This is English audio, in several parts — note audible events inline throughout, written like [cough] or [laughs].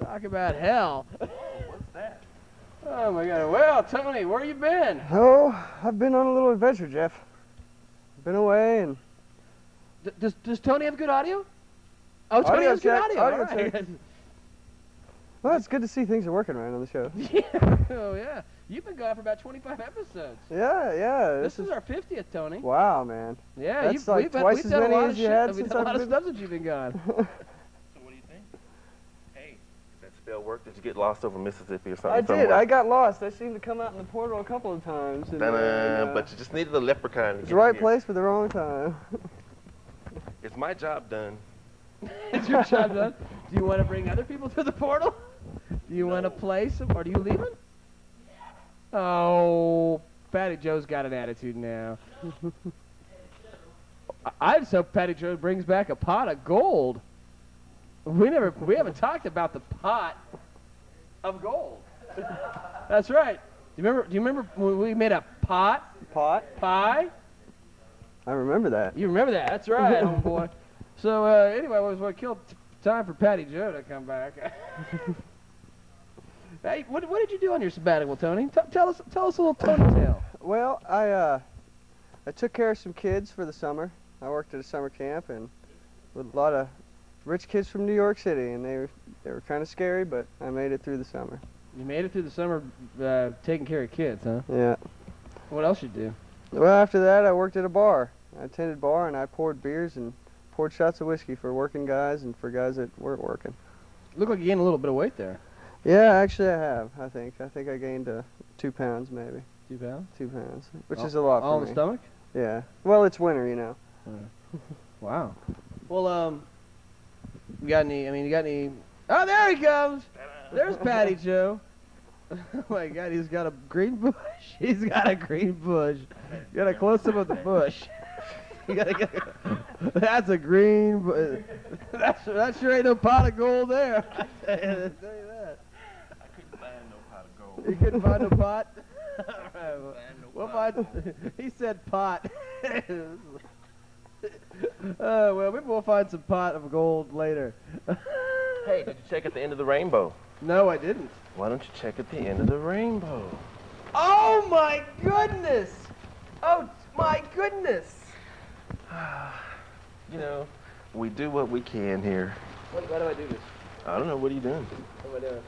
Talk about hell. What's that? Oh my God. Well, Tony, where you been? Oh, I've been on a little adventure, Jeff. Been away and D- does Does Tony have good audio? Oh, Tony Audio has good audio. audio All right. well, it's good to see things are working right on the show. [laughs] yeah. Oh yeah. You've been gone for about 25 episodes. Yeah, yeah. This, is, our 50th, Tony. wow, man. Yeah, That's you've, like we've, had- twice we've as done many a lot as of you shit. had We've since done a I've lot of been- stuff since you've been gone. [laughs] So what do you think? Hey, does that spell work? Did you get lost over Mississippi or something? I did. I got lost. I seemed to come out in the portal a couple of times. and, uh, but you just needed a leprechaun. to it's get the right here. place for the wrong time. [laughs] Is my job done? [laughs] Is your job done? Do you want to bring other people to the portal? Do you want to play some, are you leaving? Oh, Patty Joe's got an attitude now. [laughs] I- I just hope Patty Joe brings back a pot of gold. We never, we haven't talked about the pot of gold. That's right. Do you remember? Do you remember when we made a pot Pot. pie? I remember that. You remember that? That's right, homeboy. [laughs] So uh, anyway, was what killed t- time for Patty Joe to come back. [laughs] hey, what, what did you do on your sabbatical, Tony? T- tell us, tell us a little Tony tale. Well, I uh, I took care of some kids for the summer. I worked at a summer camp and with a lot of rich kids from New York City, and they were they were kind of scary, but I made it through the summer. You made it through the summer uh, taking care of kids, huh? Yeah. What else you do? Well, after that, I worked at a bar. I attended bar and I poured beers and poured shots of whiskey for working guys and for guys that weren't working. Look like you gained a little bit of weight there. Yeah, actually, I have. I think I think I gained uh, two pounds, maybe Two pounds. two pounds, which All- is a lot All for in me. the stomach. Yeah. Well, it's winter, you know. [laughs] Wow. Well, um, you got any? I mean, you got any? Oh, there he comes. There's Patty [laughs] Joe. [laughs] Oh my God, he's got a green bush. [laughs] He's got a green bush. You got a close up of the bush. You gotta get. That's a green. bu- That's that sure ain't no pot of gold there. I tell you I tell you that. I couldn't find no pot of gold. You couldn't find a pot. Right, well, no we'll pot find. He said pot. Uh, well, maybe we'll find some pot of gold later. [laughs] Hey, did you check at the end of the rainbow? No, I didn't. Why don't you check at the end of the rainbow? Oh my goodness! Oh my goodness! [sighs] You know, we do what we can here. What, why do I do this? I don't know. What are you doing? What am I doing?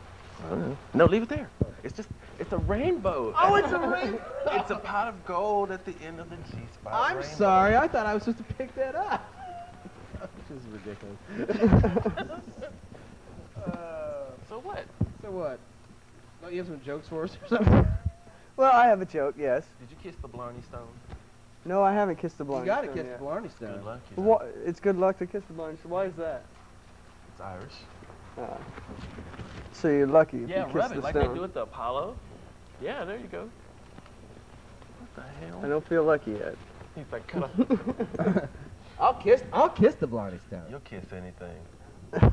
I don't know. No, leave it there. It's just, it's a rainbow. Oh, it's a rainbow! [laughs] It's a pot of gold at the end of the G-spot. I'm rainbow. sorry. I thought I was supposed to pick that up. [laughs] This is ridiculous. [laughs] uh, So what? so what? Don't you have some jokes for us or something? Well, I have a joke. Yes. Did you kiss the Blarney Stone? No, I haven't kissed the blarney. Stone You gotta stone kiss yet. the Blarney Stone. Good luck. You know. Wha- It's good luck to kiss the Blarney stone. Why is that? It's Irish. Uh, so you're lucky if Yeah, you kiss rub the it like stone. they do at the Apollo. Yeah, there you go. What the hell? I don't feel lucky yet. He's like, cut off. [laughs] I'll kiss. I'll kiss the Blarney Stone. You'll kiss anything. [laughs]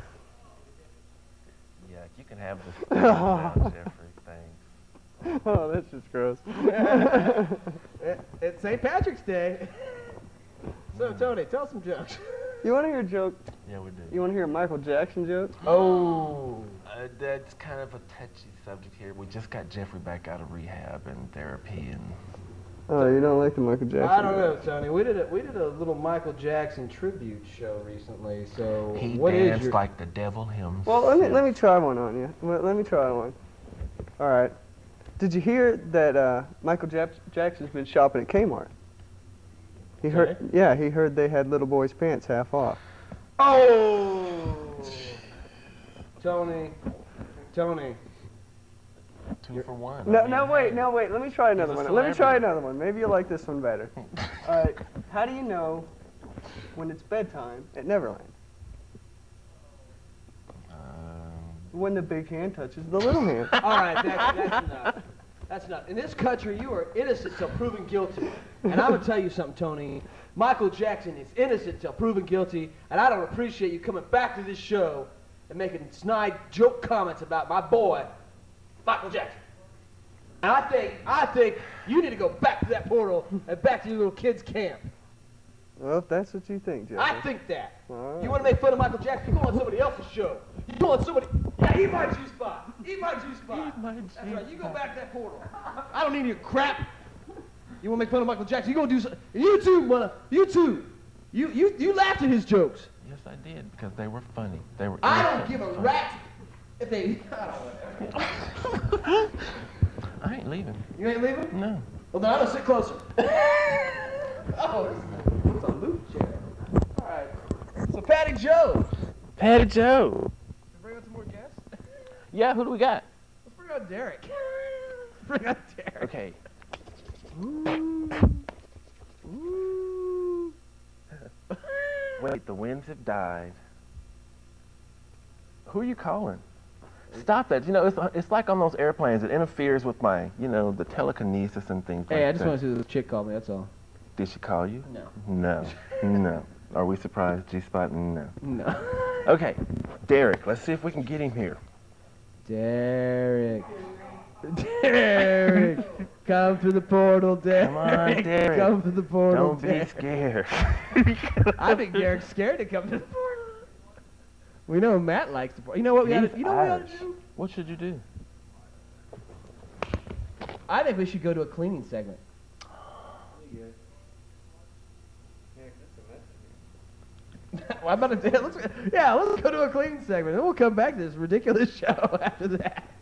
Yeah, you can have this thing now, Jeffrey. Thanks. oh, that's just gross. It, it's St. Patrick's Day. [laughs] So Tony, tell some jokes. You want to hear a joke? Yeah, we do. You want to hear a Michael Jackson joke? [gasps] Oh. Uh, that's kind of a touchy subject here. We just got Jeffrey back out of rehab and therapy, and Oh, you don't like the Michael Jackson? I don't know, joke? Tony. We did a we did a little Michael Jackson tribute show recently. So he what is danced your like the devil himself. Well, let me let me try one on you. Let me try one. All right. Did you hear that uh, Michael Jap- Jackson's been shopping at Kmart? He heard. Yeah, he heard they had little boys' pants half off. Oh. Tony. Tony. two for one. No, I mean, no, wait, no, wait. Let me try another one. Let me try another one. Maybe you like this one better. [laughs] All right. How do you know when it's bedtime at Neverland? Um, When the big hand touches the little hand. All right, that's, that's enough. That's not. In this country, you are innocent till proven guilty. And I'm gonna tell you something, Tony. Michael Jackson is innocent till proven guilty, and I don't appreciate you coming back to this show and making snide joke comments about my boy, Michael Jackson. And I think, I think you need to go back to that portal and back to your little kids' camp. Well, if that's what you think, Joe. I think that. Right. You want to make fun of Michael Jackson? You go on somebody else's show. You go on somebody. Yeah, eat might juice spot. Eat my juice spot. Eat my That's right. You go back to that portal. [laughs] I don't need your crap. You want to make fun of Michael Jackson? You gonna do something? You too, mother. You too. You you you laughed at his jokes. Yes, I did because they were funny. They were. I don't give a funny. rat if they. [laughs] [laughs] I ain't leaving. You ain't leaving? No. Well, then I'm gonna sit closer. oh, it's a loop chair. All right. So Patty Joe. Patty Joe. Bring on some more guests. Yeah, who do we got? Let's bring on Derek. [laughs] bring on Derek. Okay. Wait, the winds have died. Who are you calling? Stop that. You know, it's, it's like on those airplanes. It interferes with my, you know, the telekinesis and things like Hey, I just that. want to see this chick call me. That's all. Did she call you? No. No. No. [laughs] Are we surprised, G-Spot? No. No. Okay, Derek, let's see if we can get him here. Derek. Derek. Come to the portal, Derek. Come on, Derek. Come to the portal. Don't be scared. [laughs] I think Derek's scared to come to the portal. We know Matt likes the portal. You know what we ought to, you know what we ought to do? What should you do? I think we should go to a cleaning segment. [laughs] I'm about to, [laughs] let's, yeah, let's go to a cleaning segment, and we'll come back to this ridiculous [laughs] show after that.